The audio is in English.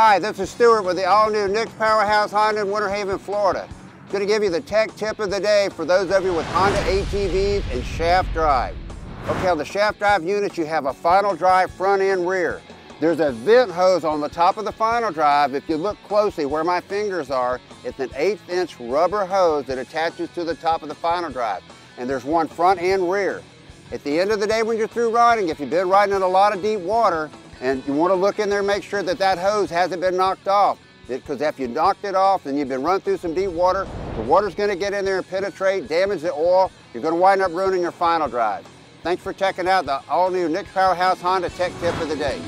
Hi, this is Stuart with the all-new Nick's Powerhouse Honda in Winter Haven, Florida. Going to give you the tech tip of the day for those of you with Honda ATVs and shaft drive. Okay, on the shaft drive units, you have a final drive front and rear. There's a vent hose on the top of the final drive. If you look closely where my fingers are, it's an eighth inch rubber hose that attaches to the top of the final drive. And there's one front and rear. At the end of the day when you're through riding, if you've been riding in a lot of deep water and you want to look in there and make sure that that hose hasn't been knocked off, because if you knocked it off and you've been run through some deep water, the water's going to get in there and penetrate, damage the oil. You're going to wind up ruining your final drive. Thanks for checking out the all-new Nick Powerhouse Honda Tech Tip of the Day.